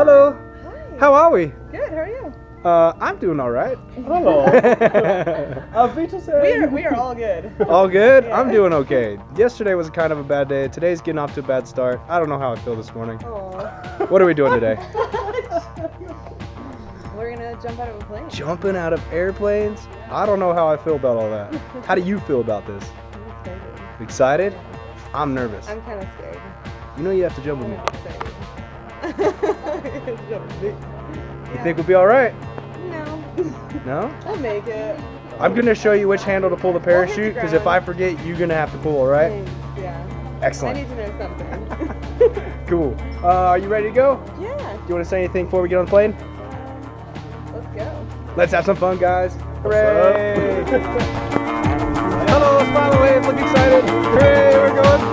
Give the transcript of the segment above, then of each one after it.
How are we? Good. How are you? Uh, I'm doing all right. Hello. Auf We Wiedersehen. are. We are all good. all good? Yeah. I'm doing okay. Yesterday was kind of a bad day. Today's getting off to a bad start. I don't know how I feel this morning. Aw. What are we doing today? We're gonna jump out of a plane. Jumping out of airplanes? I don't know how I feel about all that. How do you feel about this? I'm excited. Excited? I'm nervous. I'm kind of scared. You know you have to jump with I'm me. Excited. You think we'll be all right? No. No? I'll make it. I'm gonna show you which handle to pull the We'll hit the parachute because if I forget, you're gonna have to pull, all right? Thanks, Yeah. I need to know something. Cool. Uh, are you ready to go? Yeah. Do you want to say anything before we get on the plane? Let's go. Let's have some fun, guys. Hooray! Hello, smile and wave, look excited. Hooray, we're going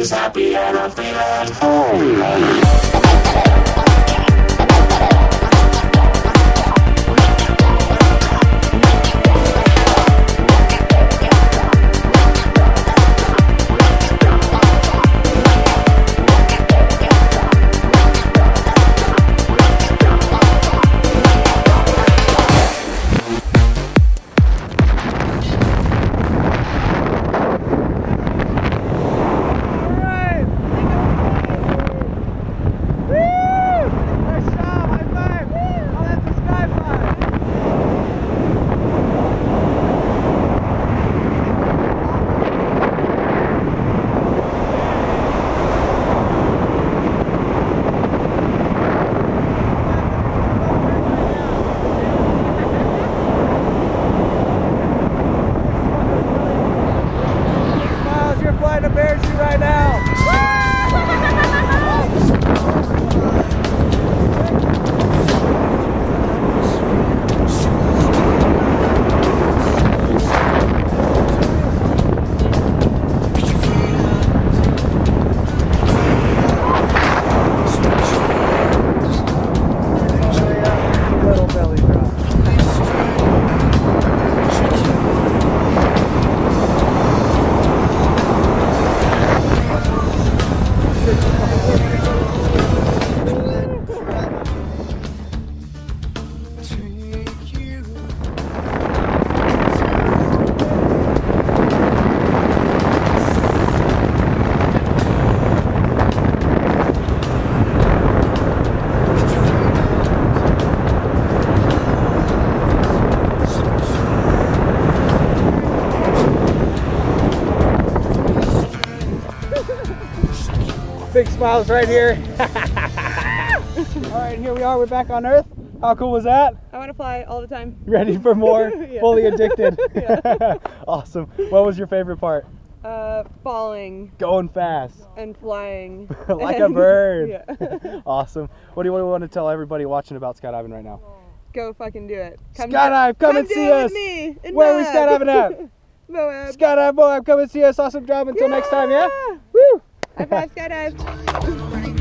All Big smiles right here. All right, here we are. We're back on Earth. How cool was that? I want to fly all the time. Ready for more? Yeah. Fully addicted. Yeah. awesome. What was your favorite part? Uh, falling Going fast. and flying. like a bird. Yeah. Awesome. What do you want to tell everybody watching about skydiving right now? Go fucking do it. Skydive, come come and see it us. Me Where are we skydiving at? Moab. Skydive Moab, come and see us. Awesome job. Until next time, yeah? High five, skydive.